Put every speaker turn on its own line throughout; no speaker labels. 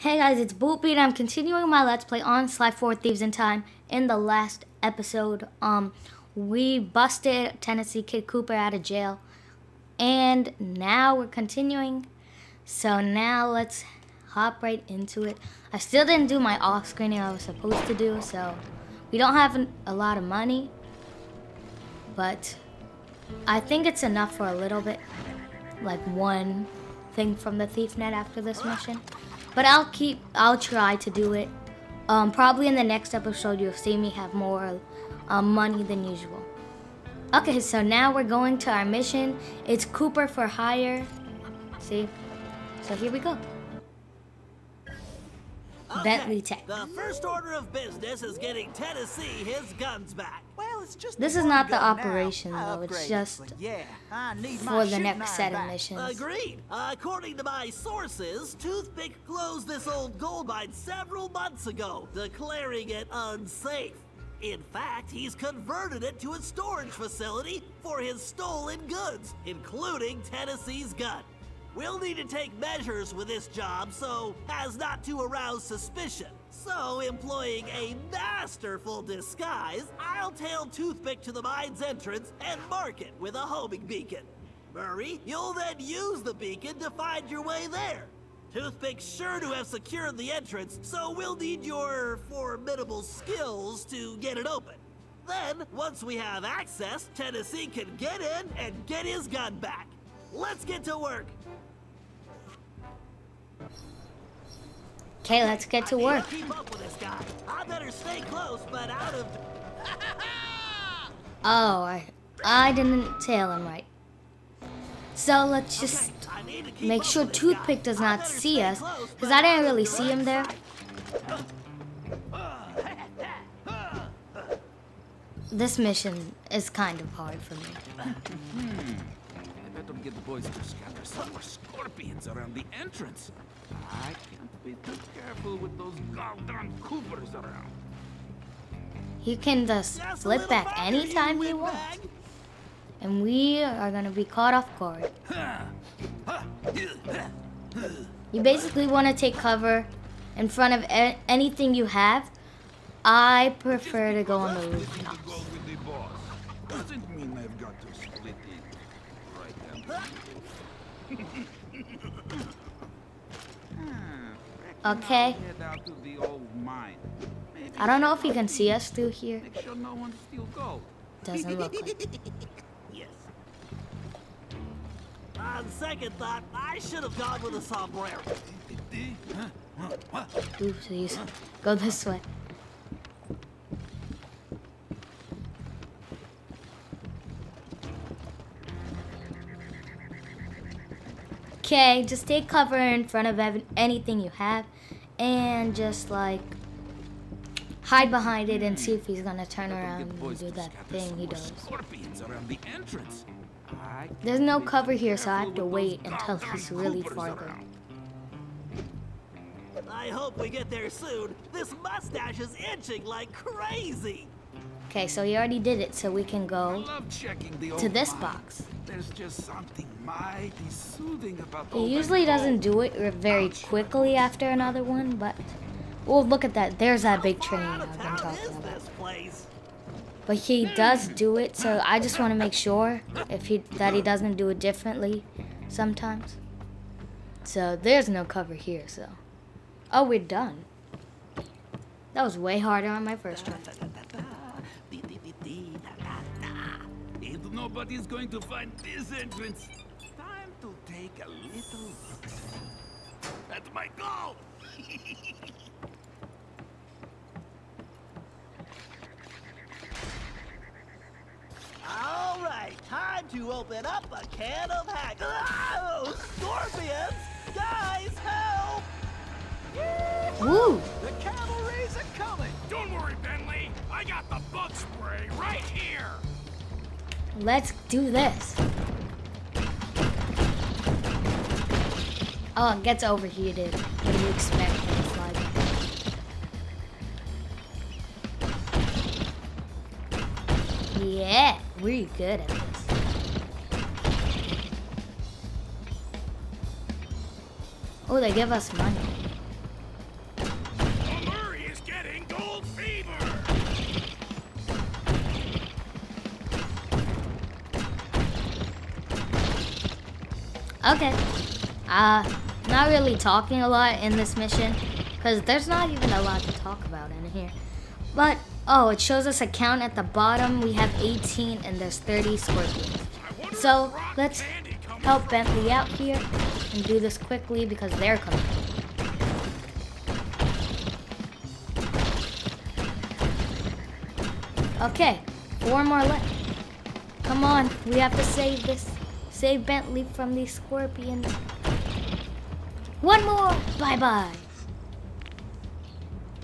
Hey guys, it's and I'm continuing my Let's Play on Sly 4 Thieves in Time. In the last episode, um, we busted Tennessee Kid Cooper out of jail. And now we're continuing. So now let's hop right into it. I still didn't do my off-screening I was supposed to do, so we don't have a lot of money. But I think it's enough for a little bit. Like one thing from the ThiefNet after this mission. But I'll keep, I'll try to do it. Um, probably in the next episode, you'll see me have more um, money than usual. Okay, so now we're going to our mission. It's Cooper for hire. See? So here we go.
Okay,
Bentley Tech.
The first order of business is getting Tennessee his guns back.
Well, it's just
This is not the
gun now.
operation, though. It's just
yeah, I need my
For the next set of missions.
Agreed. according to my sources, Toothpick closed this old gold mine several months ago, declaring it unsafe. In fact, he's converted it to a storage facility for his stolen goods, including Tennessee's gun. We'll need to take measures with this job so as not to arouse suspicion. So, employing a masterful disguise, I'll tail Toothpick to the mine's entrance and mark it with a homing beacon. Murray, you'll then use the beacon to find your way there. Toothpick's sure to have secured the entrance, so we'll need your formidable skills to get it open. Then, once we have access, Tennessee can get in and get his gun back. Let's get to work.
Okay, let's get to work.
keep up with this guy. I better stay close, but out of.
Oh, I, I didn't tail him right. So let's just
Okay, I need to keep
make sure Toothpick does not see us, because I didn't really see him there. This mission is kind of hard for me. Hmm.
I better get the boys to scatter some more scorpions around the entrance. I can't be too careful with those goddamn Coopers around.
He can just
Just a
flip
little
back
you
anytime he
windbag.
wants. And we are gonna be caught off guard. You basically want to take cover in front of anything you have. I prefer to go on the rooftops.
Go with the boss. Doesn't mean I've got to split it. Right then.
Okay?
Head out to the old mine. Maybe
I don't know if you can see us through here.
Make sure no one steals gold.
Doesn't look like. it.
Yes. On second thought, I should have gone with a sombrero.
Oopsies. Go this way. Okay, just take cover in front of anything you have and just like hide behind it and see if he's gonna turn around
get
and do that thing he does.
Scorpions around the entrance. I
There's no cover here, so I have to wait until he's really
Coopers
far
around.
I hope we get there soon. This mustache is itching like crazy.
Okay, so he already did it, so we can go
love checking the old
to this
mine.
box.
There's just something mighty soothing about
He
open
usually doesn't do it very quickly after another one, but well, look at that. There's that big train I've been talking about. But he does do it, so I just want to make sure if he that he doesn't do it differently sometimes. So there's no cover here, so. Oh, we're done. That was way harder on my first try.
Nobody's going to find this entrance, time to take a little look. at my goal!
All right, time to open up a can of hack. Oh, scorpions! Guys, help!
Woo!
The cavalry's a coming.
Don't worry, Bentley. I got the bug spray right here.
Let's do this. Oh, it gets overheated. What do you expect when it's like Yeah, we're good at this. Oh, they give us money. Okay. Uh, not really talking a lot in this mission because there's not even a lot to talk about in here. But, oh, it shows us a count at the bottom. We have 18 and there's 30 scorpions. So, let's help Bentley out here and do this quickly because they're coming. Okay, four more left. Come on, we have to save this. Save Bentley from these scorpions. One more! Bye-bye.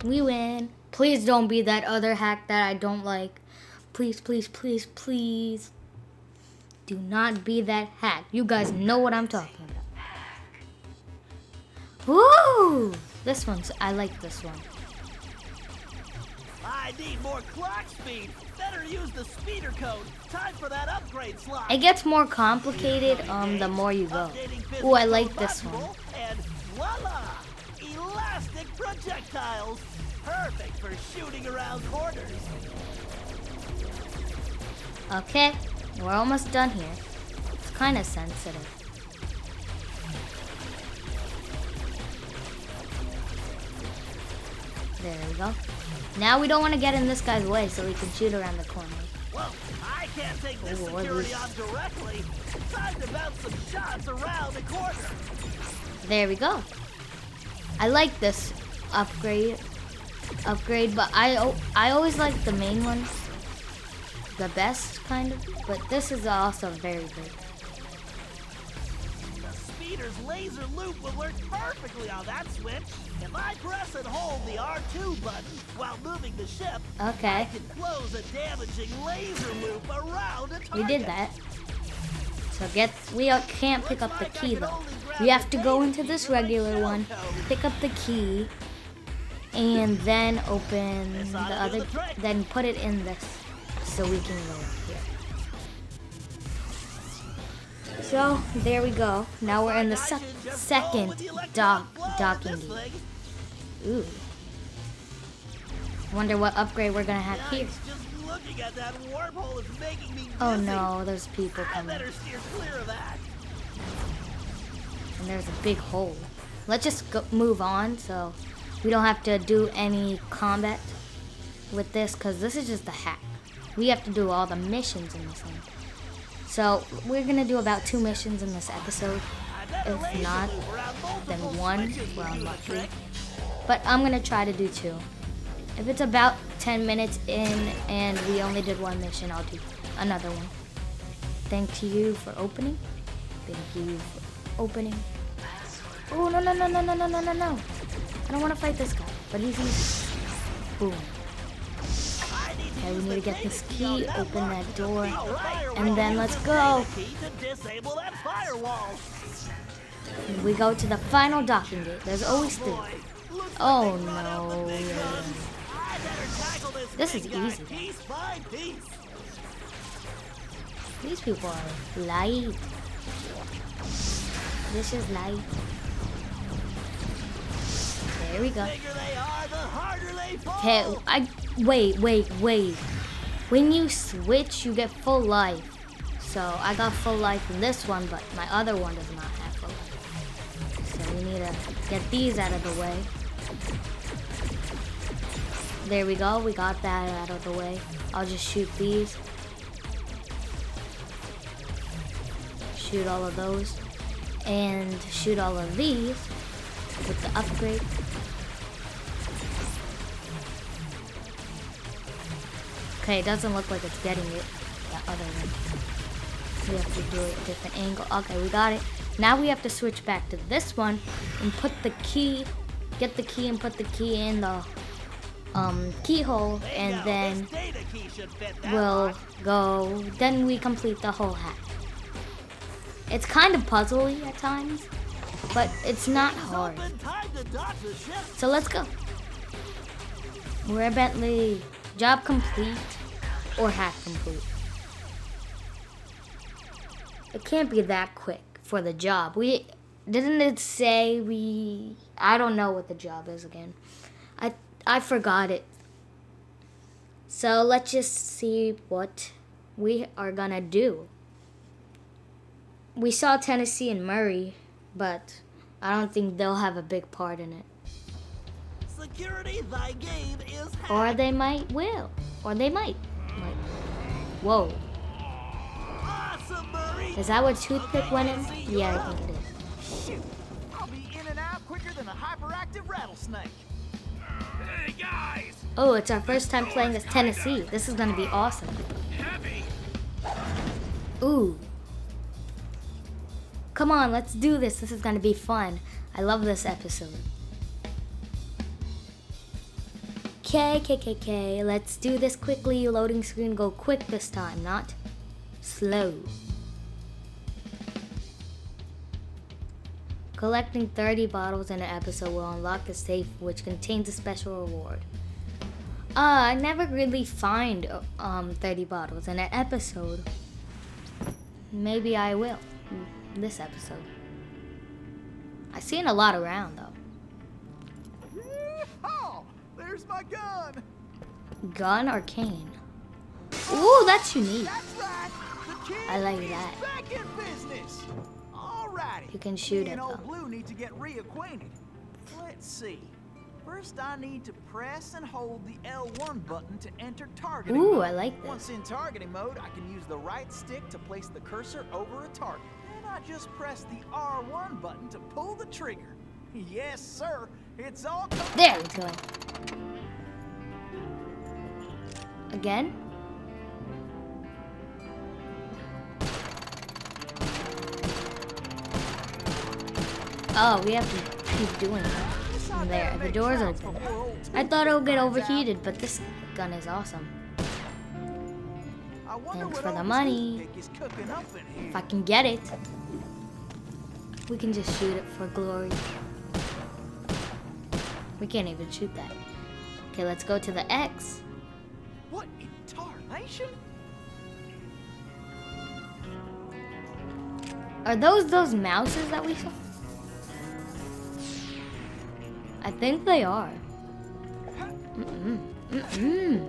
We win. Please don't be that other hack that I don't like. Please, please, please, please. Do not be that hack. You guys know what I'm talking about. Woo! This one's, I like this one.
I need more clock speed. Better use the speeder code. Time for that upgrade slot.
It gets more complicated um the more you go. Ooh, I like this one.
And voila! Elastic projectiles. Perfect for shooting around corners.
Okay, we're almost done here. It's kind of sensitive. There we go. Now we don't want to get in this guy's way so we can shoot around the corner.
Well, I can't take this
Ooh,
security on directly. Time to bounce some shots around the corner.
There we go. I like this upgrade, upgrade, but I I always like the main one, the best kind of. But this is also very good.
The laser loop will work perfectly on that switch. If I press and hold the R2 button while moving the ship,
Okay.
I can close a damaging laser loop around a target.
We did that. So get we can't pick up the key though. We have to go into this regular one, pick up the key, and then open the other. Then put it in this, so we can go So there we go. Now we're in the sec- second dock docking gate. Ooh. Wonder what upgrade we're gonna have here.
Just looking at that wormhole is making me
Oh no, there's people coming.
better steer clear of that.
and there's a big hole. Let's just go, move on so we don't have to do any combat with this because this is just a hack. We have to do all the missions in this one. So we're gonna do about two missions in this episode. If not, then one. Well,
the
lucky. But I'm gonna try to do two. If it's about 10 minutes in and we only did one mission, I'll do another one. Thank you for opening. Thank you for opening. Oh, no, no, no, no, no, no, no, no, no. I don't want to fight this guy, but he's easy. Boom. Okay, we need to get this key, open that door, and then let's go. We go to the final docking gate. There's always three. Oh no.
This
is easy. These people are light. This is light. There we go.
bigger they are, the harder they fall.
Okay, I wait, wait, wait. When you switch, you get full life. So I got full life in this one, but my other one does not have full life. So we need to get these out of the way. There we go. We got that out of the way. I'll just shoot these. Shoot all of those. And shoot all of these with the upgrade. Okay, it doesn't look like it's getting it. That other one. We have to do it a different angle. Okay, we got it. Now we have to switch back to this one and put the key, get the key and put the key in the um, keyhole, and then we'll go, then we complete the whole hack. It's kind of puzzly at times, but it's not hard.
The.
So let's go. We're Bentley. Job complete or hack complete. It can't be that quick for the job. We didn't it say we I don't know what the job is again. I I forgot it. So let's just see what we are gonna do. we saw Tennessee and Murray, but I don't think they'll have a big part in it.
Security, thy game is
Or they might will. Or they might. Like, whoa. Is that what toothpick went in? Yeah, I think it is.
Shoot, I'll be in and out quicker than a hyperactive rattlesnake.
Hey, guys!
Oh, it's our first time playing as Tennessee. This is gonna be awesome.
Heavy!
Ooh. Come on, let's do this. This is gonna be fun. I love this episode. K, K, K, K. Let's do this quickly. Loading screen, go quick this time, not slow. Collecting 30 bottles in an episode will unlock a safe which contains a special reward. Uh, I never really find um 30 bottles in an episode. Maybe I will. mm, This episode. I've seen a lot around though.
There's my gun.
Gun or cane? Oh, Ooh, that's unique.
That's right.
I like that.
back in business. Alrighty.
You can shoot it,
and old
though.
Blue need to get reacquainted. Let's see. First, I need to press and hold the L1 button to enter targeting
Ooh,
mode.
I like this.
Once in targeting mode, I can use the right stick to place the cursor over a target. Then I just press the R1 button to pull the trigger. Yes, sir. It's all.
There we go. Again? Oh, we have to keep doing that.
I
There, the door's open. I thought it would get
Toothpick finds out.
overheated, but this gun is awesome.
I wonder
Thanks for the money.
Toothpick is cooking up in here.
If I can get it, we can just shoot it for glory. We can't even shoot that. Okay, let's go to the X.
What in tarnation?
Are those those mouses that we saw? I think they are. Mm-mm. Mm-mm.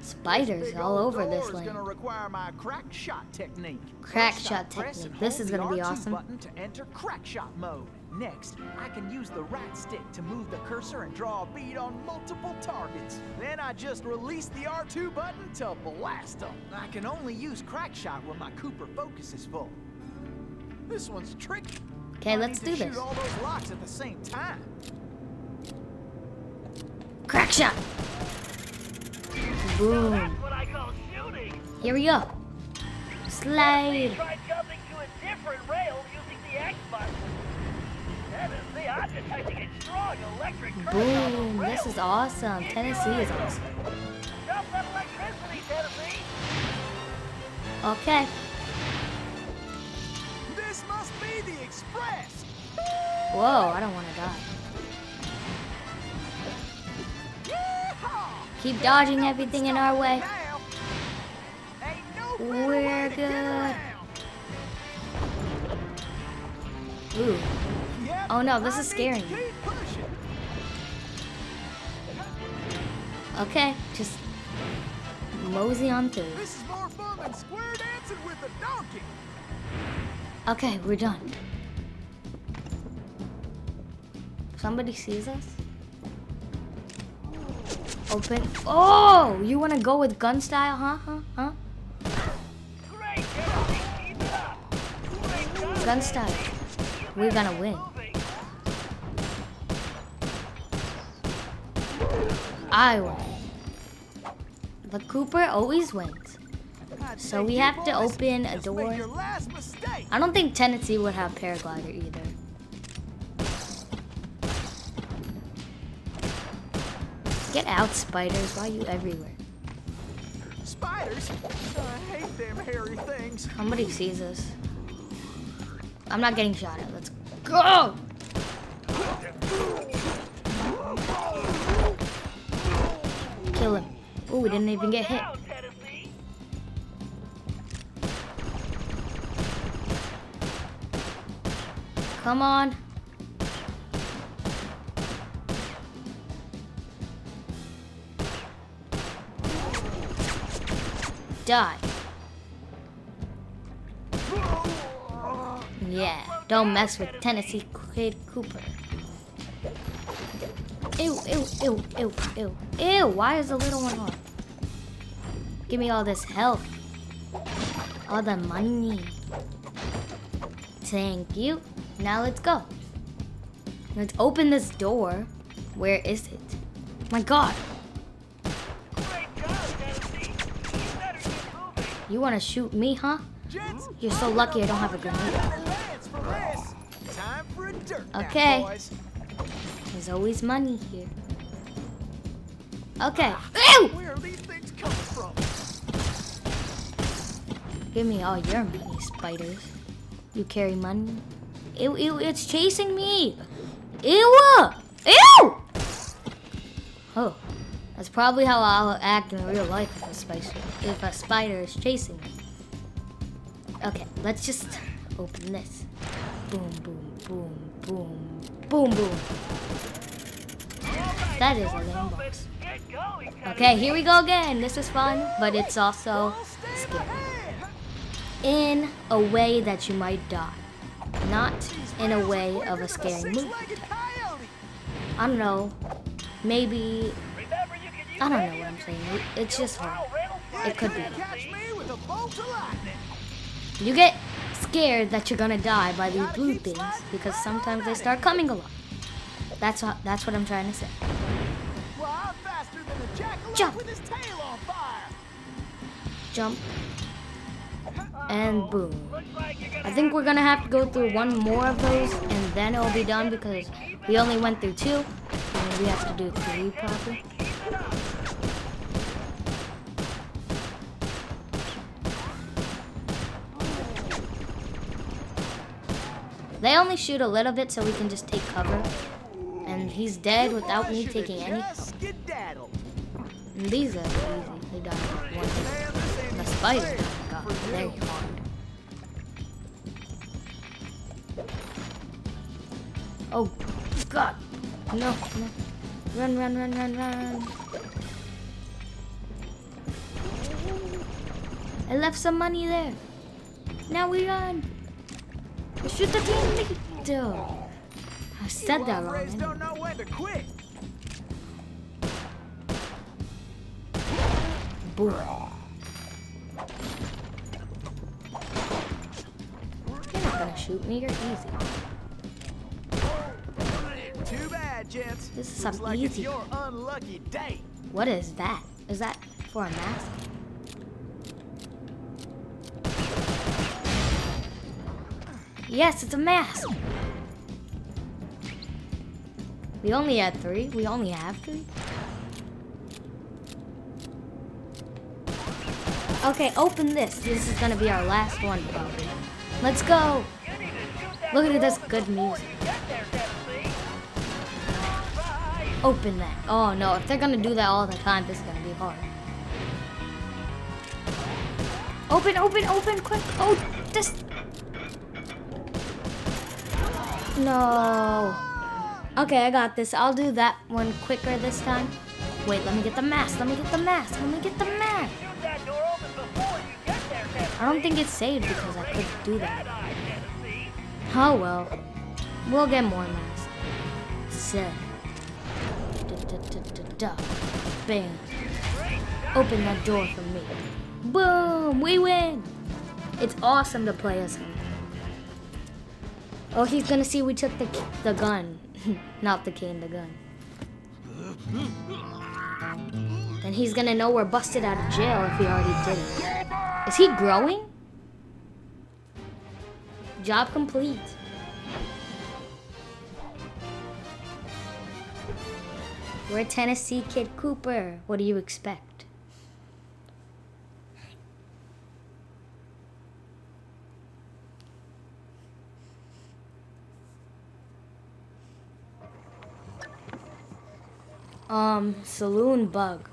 Spiders all over this land.
gonna require my crack shot technique.
Crack shot technique. This is gonna be awesome.
Button to enter crack shot mode. Next, I can use the right stick to move the cursor and draw a bead on multiple targets. Then I just release the R2 button to blast them. I can only use crack shot when my Cooper focus is full. This one's tricky.
Okay, let's
need to
do
shoot
this.
all those locks at the same time.
Crack shot. Boom.
what I call shooting!
Here we go. Slide.
Try jumping to a different rail using the X button. Tennessee, I'm detecting a strong electric current on the
Boom. This is awesome. Tennessee is awesome.
Jump that electricity, Tennessee!
Okay.
This must be the express.
Whoa, I don't want to die. Keep dodging everything in our way.
Now, ain't no better
We're
way to get
good. Ooh. Oh, no, this is
need
scaring
to
me.
keep pushing.
Okay, just mosey on through.
This is more fun than square dancing with a donkey.
Okay, we're done. Somebody sees us? Open. Oh, you want to go with gun style, huh? Huh? Huh?
Great, Tennessee, keep it up! Great job,
Gun style. We're gonna win. I win. The Cooper always wins. So we have to open a door.
made your last mistake.
I don't think Tennessee would have paraglider either. Get out, spiders. Why are you everywhere?
Spiders? I hate them hairy things.
Somebody sees us. I'm not getting shot at. Let's go! Kill him. Oh, we didn't even get hit. Come on. Die. Yeah, don't mess with Tennessee Kid Cooper. Ew, ew, ew, ew, ew. Ew, why is the little one on? Give me all this help. All the money. Thank you. Now let's go. Let's open this door. Where is it? My god.
Great job, Tennessee. You better get moving.
You want to shoot me, huh? You're so lucky I don't have a grenade.
Lance
There's always money here. Okay. Ah, ew!
Where are these things coming from?
Give me all your money, spiders. You carry money? Ew, ew, it's chasing me! Ew! Ew! Oh, that's probably how I'll act in real life if a spider, if a spider is chasing me. Okay, let's just open this. Boom, boom, boom, boom, boom, boom. That is a lame box. Okay, here we go again. This is fun, but it's also scary. In a way that you might die. Not in a way of a scary movie. I don't know. Maybe I don't know what I'm saying. It's just hard. It could be.
A.
You get scared that you're gonna die by these blue things because sometimes they start coming along. That's what that's what I'm trying to say. Jump.
with his tail on fire.
Jump and boom.
Looks like you're gonna
I think we're gonna have to go through one more of those and then it'll be done because we only went through two and we have to do three probably.
to keep it up.
They only shoot a little bit so we can just take cover. And he's dead without me taking any. And these are easy. They die with one The
even
spiders,
fair
oh god,
for
they're
you.
hard. Oh god. No, no. Run, run, run, run, run. I left some money there. Now we run. Shoot the team leader. I said that wrong. Anyway.
Don't know when to quit.
Boom. You're not gonna shoot me. You're easy.
Too bad, gents.
This is some
like
easy.
your unlucky day.
What is that? Is that for a mask? Yes, it's a mask. We only had three. We only have three. Okay, open this. This is gonna be our last one, probably. Let's go. Look at this good music. Open that. Oh no, if they're gonna do that all the time, this is gonna be hard. Open, open, open, quick. Oh, this. No. Okay, I got this. I'll do that one quicker this time. Wait, let me get the mask. Let me get the mask. Let me get the mask. I don't think it's saved because I could do that. Oh well. We'll get more masks. Da, da. Bam. Open that door for me. Boom! We win! It's awesome to play as him. Oh, he's gonna see we took the the gun, not the cane, the gun. Then he's gonna know we're busted out of jail if he already did it. Is he growing? Job complete. We're Tennessee Kid Cooper. What do you expect? Um, Saloon Bug.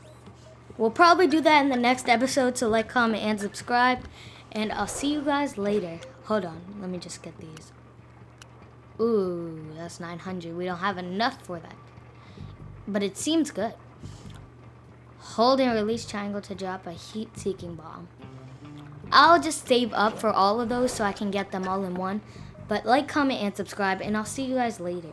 We'll probably do that in the next episode, so like, comment, and subscribe. And I'll see you guys later. Hold on, let me just get these. Ooh, that's 900. We don't have enough for that. But it seems good. Hold and release triangle to drop a heat-seeking bomb. I'll just save up for all of those so I can get them all in one. But like, comment, and subscribe, and I'll see you guys later.